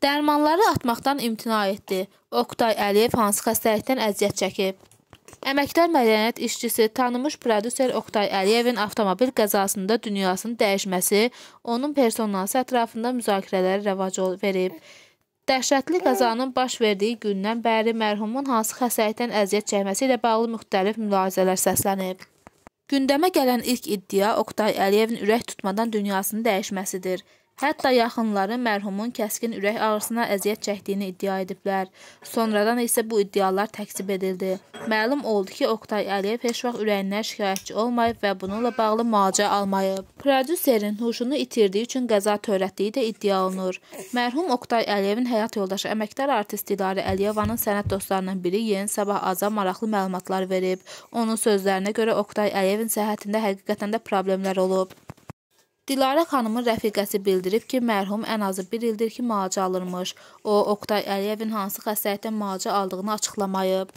Dərmanları atmaqdan imtina etdi. Oqtay Əliyev hansı xəstəlikdən əziyyət çəkib? Əməkdar mədəniyyət işçisi, tanınmış prodüser Oqtay Əliyevin avtomobil qəzasında dünyasının dəyişməsi onun personası ətrafında müzakirələrə rəvac verib. Dəhşətli qəzanın baş verdiyi gündən bəri mərhumun hansı xəstəlikdən əziyyət çəkməsi ilə bağlı müxtəlif mülahizələr səslənib. Gündəmə gələn ilk iddia Oqtay Əliyevin ürək tutmadan dünyasının dəyişməsidir. Hətta yaxınları mərhumun kəskin ürək ağrısına əziyyət çəkdiyini iddia ediblər. Sonradan isə bu iddialar təkzib edildi. Məlum oldu ki, Oqtay Əliyev heç vaxt ürəyindən şikayətçi olmayıb və bununla bağlı müalicə almayıb. Prodüserin huşunu itirdiyi üçün qəza törətdiyi də iddia olunur. Mərhum Oqtay Əliyevin həyat yoldaşı əməkdar artist Dilarə Əliyevanın sənət dostlarından biri Yeni Sabah aza maraqlı məlumatlar verib. Onun sözlərinə görə Oqtay Əliyevin səhhətində həqiqətən də problemlər olub. Dilarə xanımın rəfiqəsi bildirib ki, mərhum ən azı bir ildir ki, müalicə alırmış. O, Oqtay Əliyevin hansı xəstəlikdən müalicə aldığını açıqlamayıb.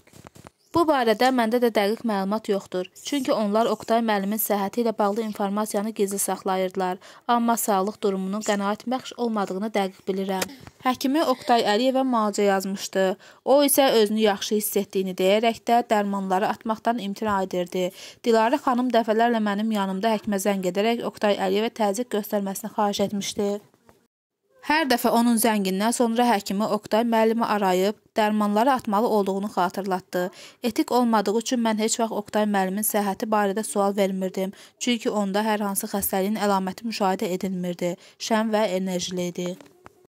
Bu barədə məndə də dəqiq məlumat yoxdur. Çünki onlar Oqtay müəllimin səhhəti ilə bağlı informasiyanı gizli saxlayırdılar. Amma sağlıq durumunun qənaətbəxş olmadığını dəqiq bilirəm. Həkimi Oqtay Əliyevə müalicə yazmışdı. O isə özünü yaxşı hiss etdiyini deyərək də dərmanları atmaqdan imtina edirdi. Dilarə xanım dəfələrlə mənim yanımda həkimə zəng edərək Oqtay Əliyevə təzyiq göstərməsini xahiş etmişdi. Hər dəfə onun zəngindən sonra həkimi Oqtay müəllimi arayıb dərmanları atmalı olduğunu xatırlatdı. Etik olmadığı üçün mən heç vaxt Oqtay müəllimin səhhəti barədə sual vermirdim, çünki onda hər hansı xəstəliyin əlaməti müşahidə edilmirdi. Şən və enerjili idi.